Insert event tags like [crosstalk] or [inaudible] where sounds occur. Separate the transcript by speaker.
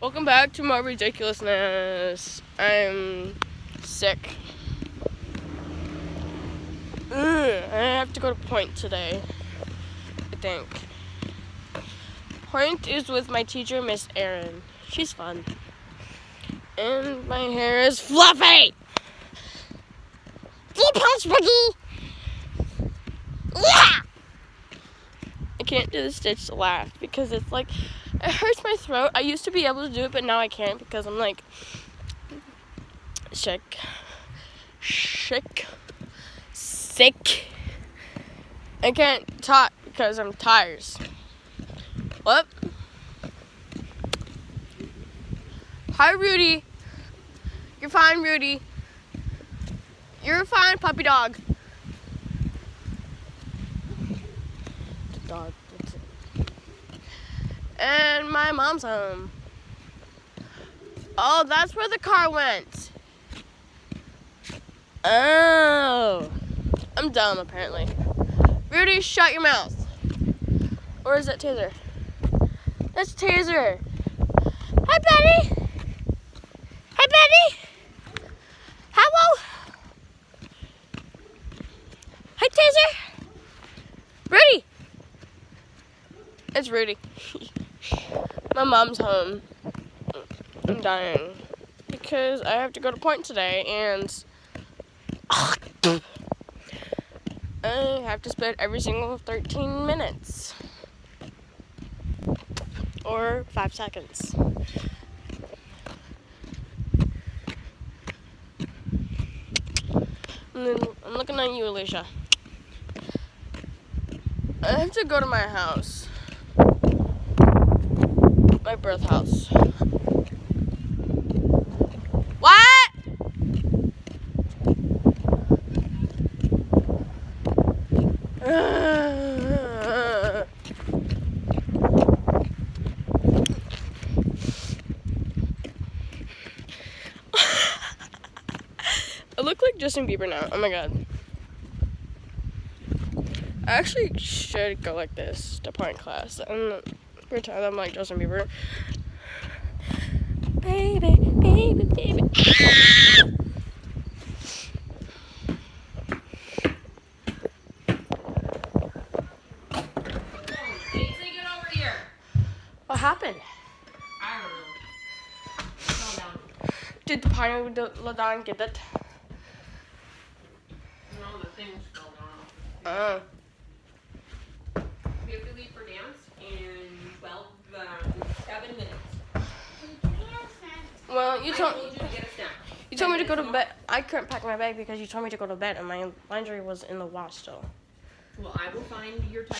Speaker 1: Welcome back to my ridiculousness. I'm sick. Ugh, I have to go to Pointe today. I think. Pointe is with my teacher, Miss Erin. She's fun. And my hair is fluffy! Deep punch, Boogie! Yeah! I can't do the stitch laugh because it's like it hurts my throat. I used to be able to do it, but now I can't because I'm like sick, sick, sick. I can't talk because I'm tired. What? Hi, Rudy. You're fine, Rudy. You're a fine, puppy dog. The dog. And my mom's home. Oh, that's where the car went. Oh. I'm dumb, apparently. Rudy, shut your mouth. Or is that Taser? That's Taser. Hi, Betty. Hi, Betty. Hello. Hi, Taser. Rudy. It's Rudy. [laughs] My mom's home. I'm dying because I have to go to Pointe today and I have to spend every single 13 minutes or five seconds. I'm looking at you, Alicia. I have to go to my house. Birth house. What? [laughs] I look like Justin Bieber now. Oh my god. I actually should go like this to pointe class and pretend I'm like Justin Bieber. Baby, baby, baby.
Speaker 2: Ainsley, get over here.
Speaker 1: What happened?
Speaker 2: I don't know. Calm down.
Speaker 1: Did the party Ladon get it?
Speaker 2: No, the thing's going on.
Speaker 1: Oh. Well, you told
Speaker 2: told you to get a snack.
Speaker 1: you told me to go to bed. I couldn't pack my bag because you told me to go to bed and my laundry was in the wash still.
Speaker 2: Well, I will find your time.